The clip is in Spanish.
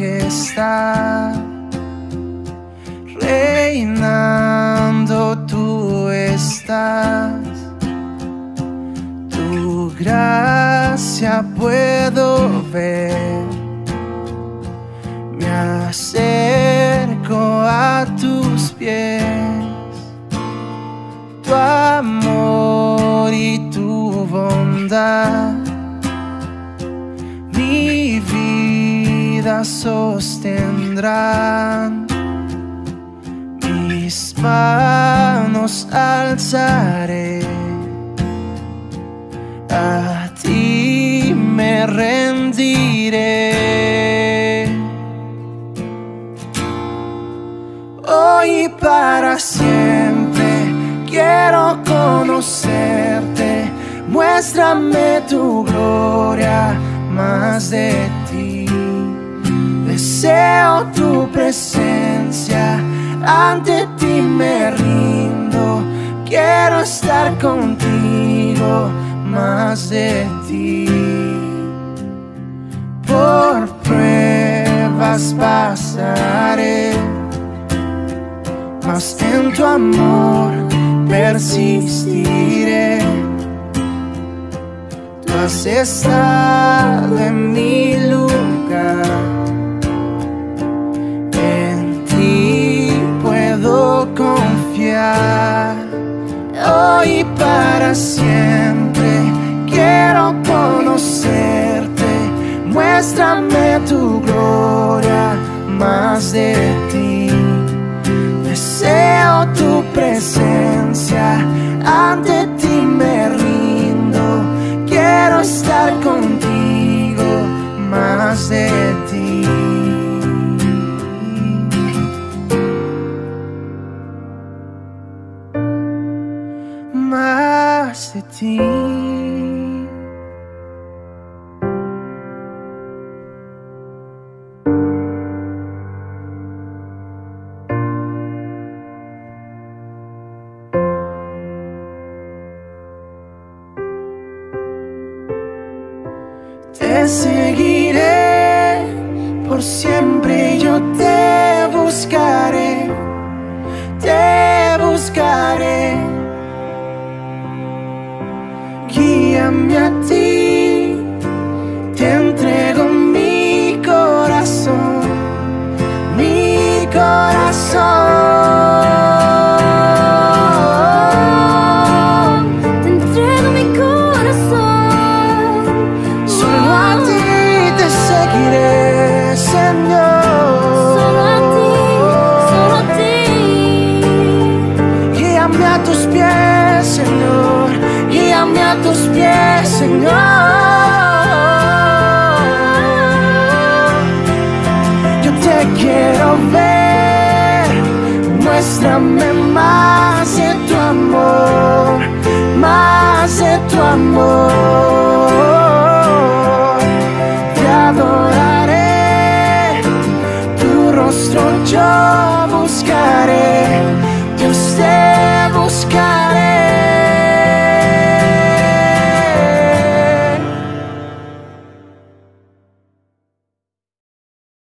estás, reinando tú estás. Tu gracia puedo ver, me acerco a tus pies. Tu amor y tu bondad sostendrán. Mis manos alzaré, a ti me rendiré. Hoy para siempre quiero conocerte, muéstrame tu gloria más de ti. Deseo tu presencia, ante ti me rindo. Quiero estar contigo, más de ti. Por pruebas pasaré, mas en tu amor persistiré has estado en mi para siempre quiero conocerte. Muéstrame tu gloria más de ti. Te seguiré, por siempre yo te buscaré, te buscaré. Guíame a ti, Yo te quiero ver, muéstrame más de tu amor, más de tu amor. Te adoraré, tu rostro yo buscaré.